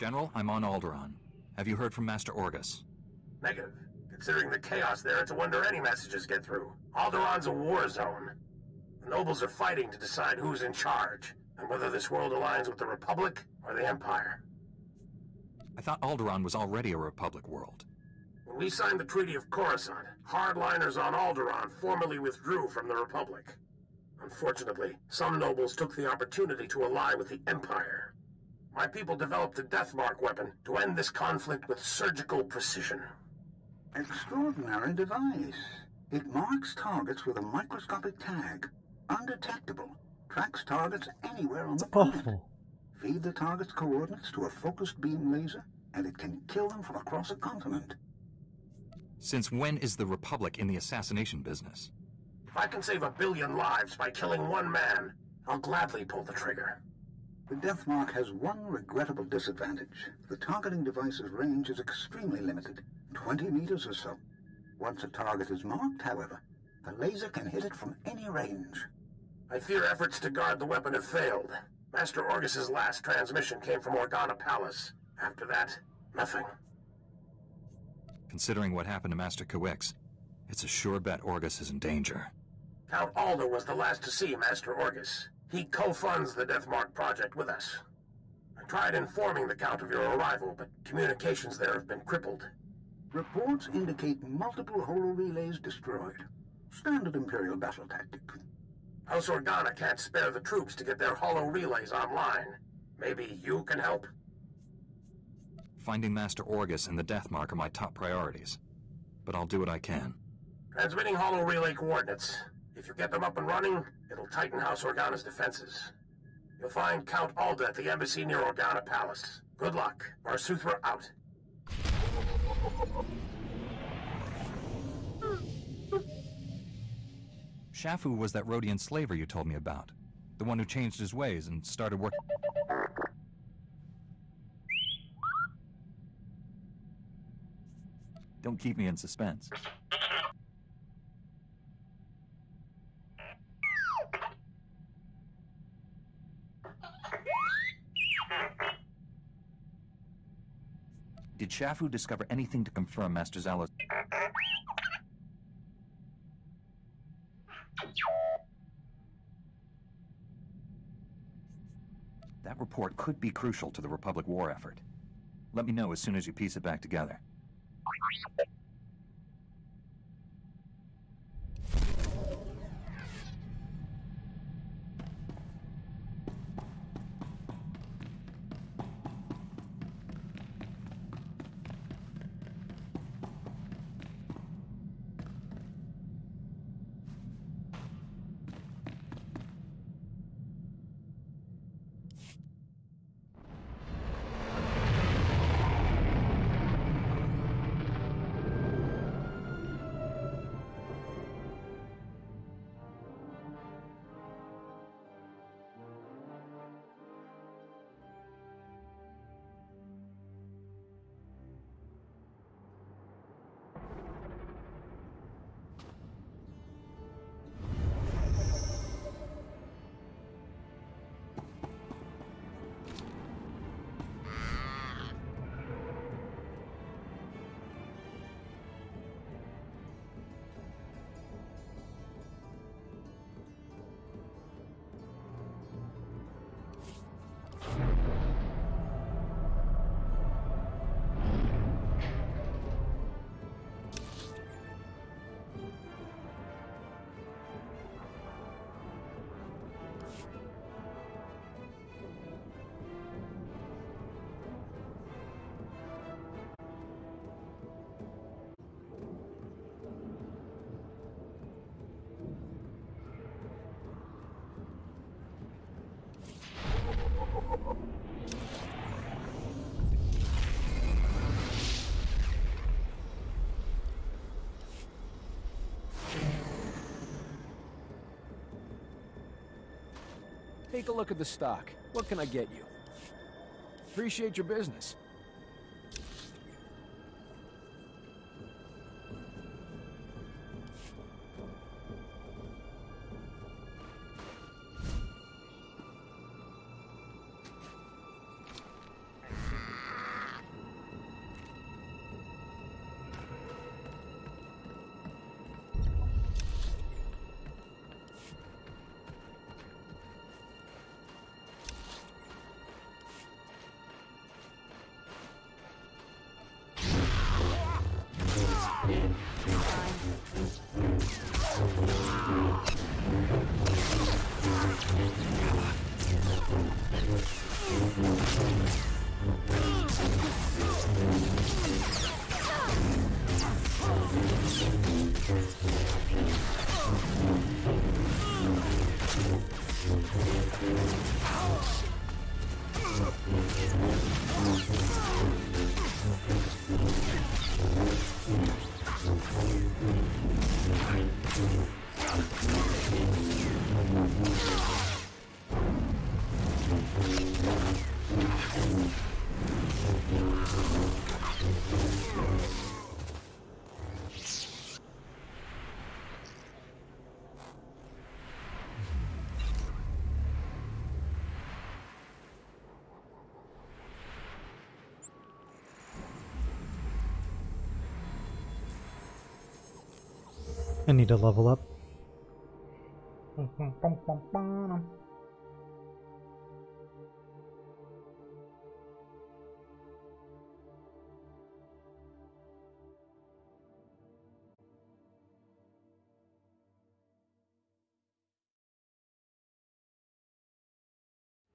General, I'm on Alderaan. Have you heard from Master Orgus? Negative. Considering the chaos there, it's a wonder any messages get through. Alderaan's a war zone. The nobles are fighting to decide who's in charge, and whether this world aligns with the Republic or the Empire. I thought Alderaan was already a Republic world. When we signed the Treaty of Coruscant, hardliners on Alderaan formally withdrew from the Republic. Unfortunately, some nobles took the opportunity to ally with the Empire. My people developed a Deathmark weapon to end this conflict with surgical precision. Extraordinary device. It marks targets with a microscopic tag. Undetectable. Tracks targets anywhere on the planet. Feed the target's coordinates to a focused beam laser, and it can kill them from across a continent. Since when is the Republic in the assassination business? If I can save a billion lives by killing one man, I'll gladly pull the trigger. The death mark has one regrettable disadvantage. The targeting device's range is extremely limited, 20 meters or so. Once a target is marked, however, the laser can hit it from any range. I fear efforts to guard the weapon have failed. Master Orgus's last transmission came from Organa Palace. After that, nothing. Considering what happened to Master Kawix, it's a sure bet Orgus is in danger. Count Alder was the last to see Master Orgus. He co-funds the Deathmark project with us. I tried informing the Count of your arrival, but communications there have been crippled. Reports indicate multiple holo relays destroyed. Standard Imperial battle tactic. House Organa can't spare the troops to get their holo relays online. Maybe you can help? Finding Master Orgus and the Deathmark are my top priorities. But I'll do what I can. Transmitting holo relay coordinates. If you get them up and running, it'll tighten House Organa's defenses. You'll find Count Alda at the embassy near Organa Palace. Good luck. Var Suthra out. Shafu was that Rodian slaver you told me about. The one who changed his ways and started working. Don't keep me in suspense. Did Shafu discover anything to confirm Master Zalos? That report could be crucial to the Republic war effort. Let me know as soon as you piece it back together. Take a look at the stock. What can I get you? Appreciate your business. Thank you. I need to level up.